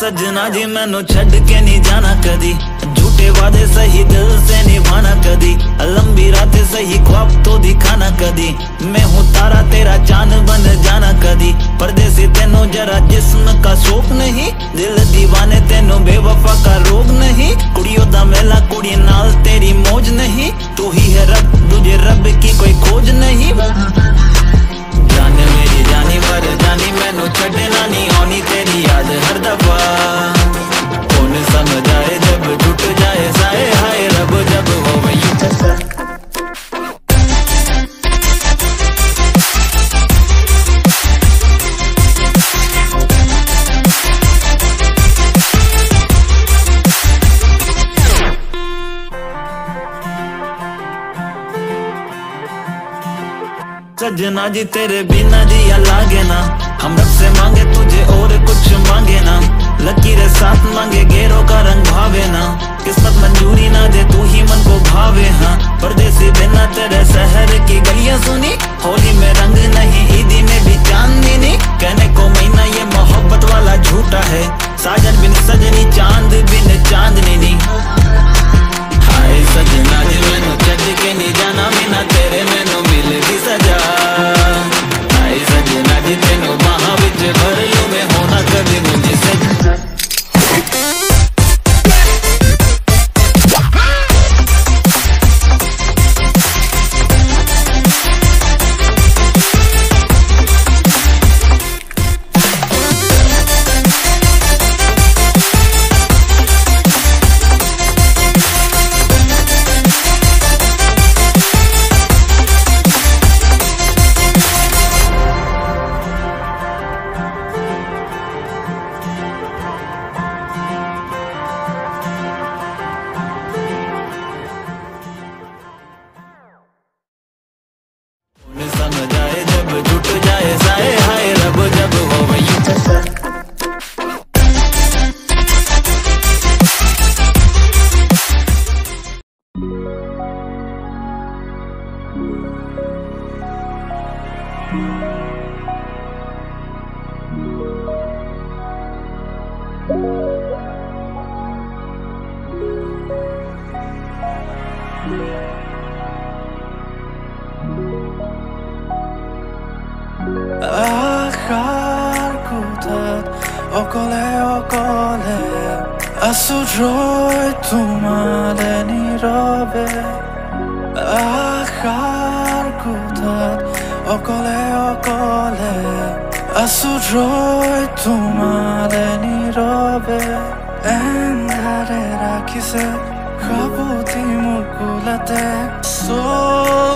सजना जी मैनू छड़ के नहीं जाना कदी झूठे वादे सही दिल से निभाना कदी लंबी रात सही ख्वाब तो दिखाना कदी मैं हूँ तारा तेरा चाँद बन जाना कदी परदेसी तेनो जरा जिस्म का शौक नहीं दिल दीवाने तेनो बेवफा का रोग नहीं कुड़ियों दा मेला कुड़ी नाल सजना जी, तेरे बिना जिया लागे ना। हम रब से मांगे तुझे और कुछ मांगे ना। लकीरें साथ मांगे, गेरों का रंग भावे ना। किस्मत मंजूरी ना दे, तू ही मन को भावे हाँ। परदेसी बिना तेरे शहर की गलियाँ सुनी। होली में रंग नहीं, ईदी में भी चांदनी नहीं कहने को महीना ये मोहब्बत वाला झूठा है। साजन बिन सजनी, चाँद बिन चांदनी नहीं समझ आए जब जुट जाए साए हाय रब जब हो वही। আশাৰ কোঠাত অকলে অকলে আছো ৰৈ তোমালে নীৰৱে আশাৰ কোঠাত অকলে অকলে আছো ৰৈ তোমালে নীৰৱে এন্ধাৰে ৰাখিছে মোৰ কোলাতে চকুলো